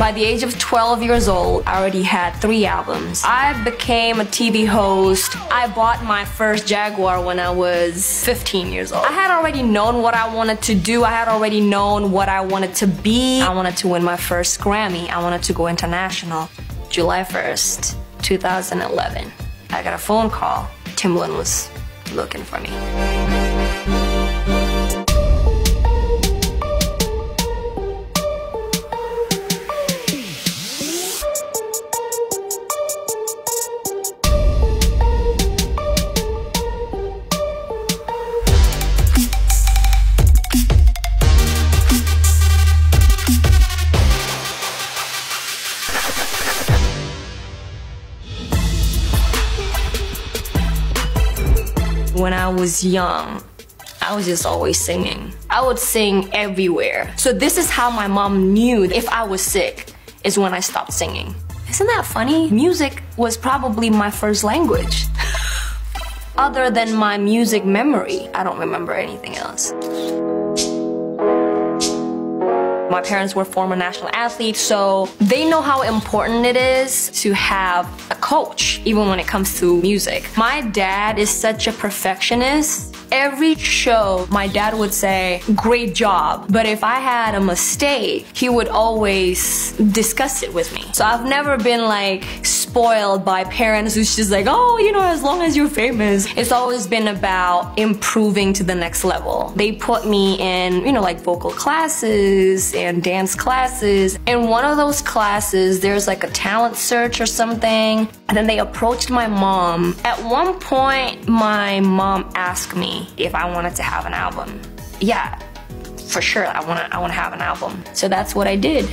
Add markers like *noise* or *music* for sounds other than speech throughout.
By the age of 12 years old, I already had three albums. I became a TV host. I bought my first Jaguar when I was 15 years old. I had already known what I wanted to do. I had already known what I wanted to be. I wanted to win my first Grammy. I wanted to go international. July 1st, 2011. I got a phone call. Timbaland was looking for me. Was young, I was just always singing. I would sing everywhere. So this is how my mom knew if I was sick, is when I stopped singing. Isn't that funny? Music was probably my first language. *laughs* Other than my music memory, I don't remember anything else. My parents were former national athletes, so they know how important it is to have a coach, even when it comes to music. My dad is such a perfectionist. Every show, my dad would say, great job. But if I had a mistake, he would always discuss it with me. So I've never been like spoiled by parents who's just like, oh, you know, as long as you're famous. It's always been about improving to the next level. They put me in, you know, like vocal classes and dance classes. In one of those classes, there's like a talent search or something. And then they approached my mom. At one point, my mom asked me if I wanted to have an album. Yeah, for sure, I wanna, I wanna have an album. So that's what I did.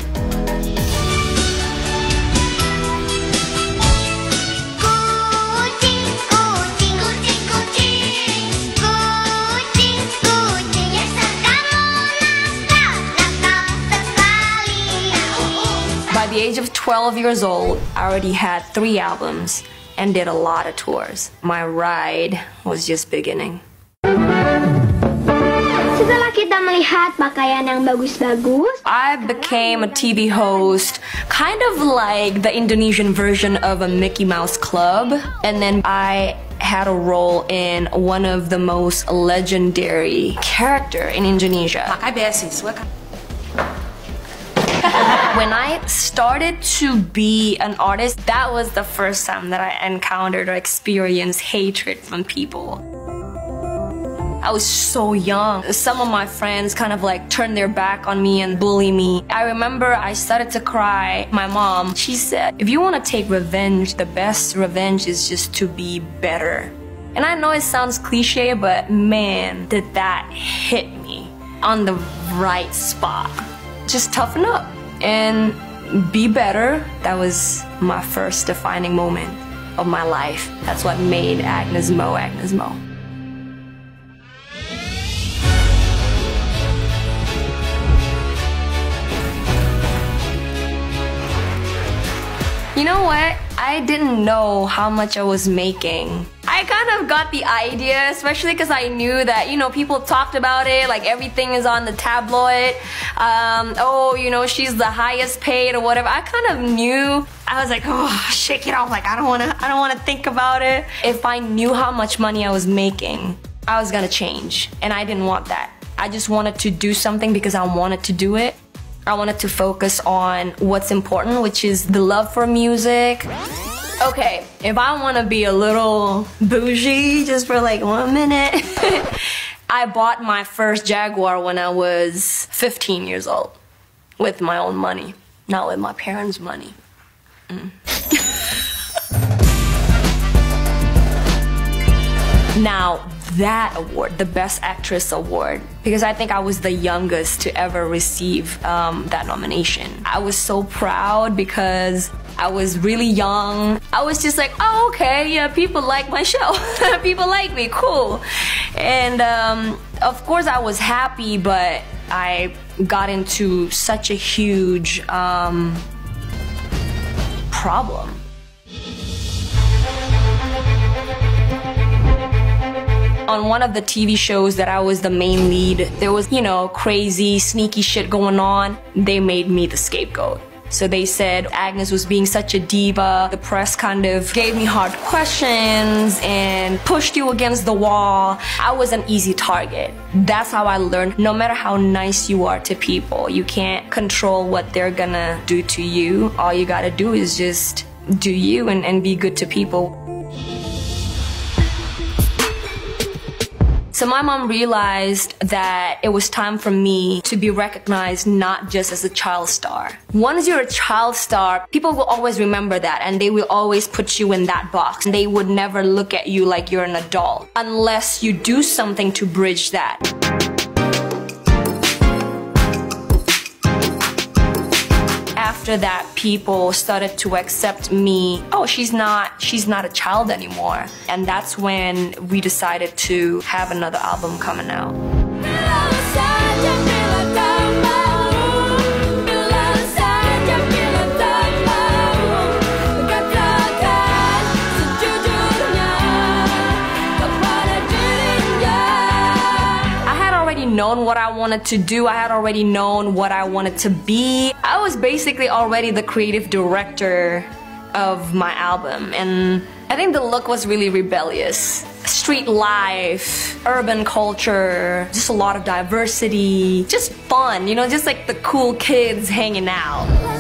12 years old, I already had three albums and did a lot of tours. My ride was just beginning. Setelah kita melihat pakaian yang bagus-bagus, I became a TV host, kind of like the Indonesian version of a Mickey Mouse Club. And then I had a role in one of the most legendary character in Indonesia. When I started to be an artist, that was the first time that I encountered or experienced hatred from people. I was so young. Some of my friends kind of like turned their back on me and bully me. I remember I started to cry. My mom, she said, if you want to take revenge, the best revenge is just to be better. And I know it sounds cliche, but man, did that hit me on the right spot. Just toughen up and be better. That was my first defining moment of my life. That's what made Agnez Mo Agnez Mo. You know what? I didn't know how much I was making. I kind of got the idea, especially because I knew that, you know, people talked about it, like everything is on the tabloid. Um, oh, you know, she's the highest paid or whatever. I kind of knew. I was like, oh, shake it off. Like, I don't want to, I don't want to think about it. If I knew how much money I was making, I was gonna change. And I didn't want that. I just wanted to do something because I wanted to do it. I wanted to focus on what's important, which is the love for music. Okay, if I want to be a little bougie just for like one minute, *laughs* I bought my first Jaguar when I was 15 years old with my own money, not with my parents' money. Mm. *laughs* Now, that award, the Best Actress Award, because I think I was the youngest to ever receive um, that nomination. I was so proud because I was really young. I was just like, oh, okay, yeah, people like my show. *laughs* people like me, cool. And um, of course, I was happy, but I got into such a huge um, problem. On one of the TV shows that I was the main lead, there was, you know, crazy, sneaky shit going on. They made me the scapegoat. So they said Agnes was being such a diva. The press kind of gave me hard questions and pushed you against the wall. I was an easy target. That's how I learned no matter how nice you are to people, you can't control what they're gonna do to you. All you gotta do is just do you and, and be good to people. So my mom realized that it was time for me to be recognized not just as a child star. Once you're a child star, people will always remember that and they will always put you in that box. They would never look at you like you're an adult unless you do something to bridge that. After that people started to accept me. Oh she's not she's not a child anymore. And that's when we decided to have another album coming out known what I wanted to do. I had already known what I wanted to be. I was basically already the creative director of my album and I think the look was really rebellious. Street life, urban culture, just a lot of diversity, just fun, you know, just like the cool kids hanging out.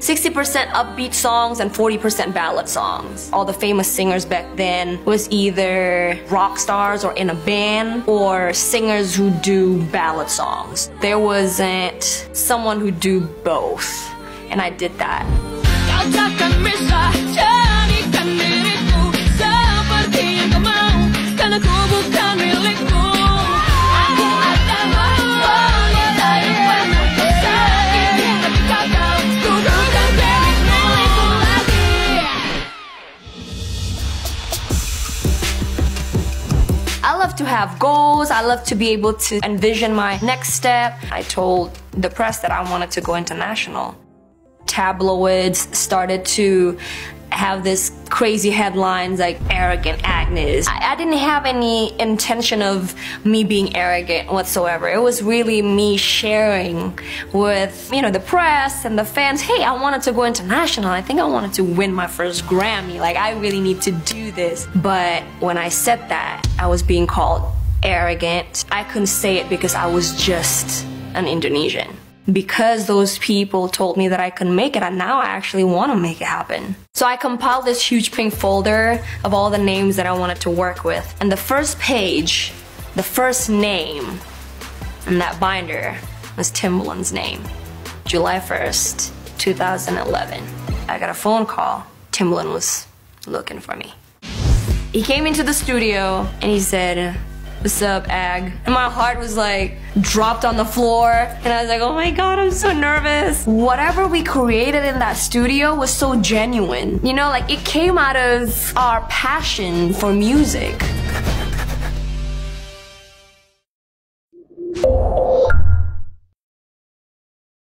60% upbeat songs and 40% ballad songs. All the famous singers back then was either rock stars or in a band or singers who do ballad songs. There wasn't someone who do both. And I did that. I love to have goals. I love to be able to envision my next step. I told the press that I wanted to go international. Tabloids started to have this crazy headlines like arrogant Agnes. I, I, didn't have any intention of me being arrogant whatsoever. It was really me sharing with, you know, the press and the fans, hey, I wanted to go international. I think I wanted to win my first Grammy. Like, I really need to do this. But when I said that, I was being called arrogant. I couldn't say it because I was just an Indonesian because those people told me that I could make it and now I actually want to make it happen. So I compiled this huge pink folder of all the names that I wanted to work with. And the first page, the first name in that binder was Timbaland's name. July 1st, 2011. I got a phone call. Timbaland was looking for me. He came into the studio and he said, what's up, Ag? And my heart was like dropped on the floor. And I was like, oh my God, I'm so nervous. Whatever we created in that studio was so genuine. You know, like it came out of our passion for music.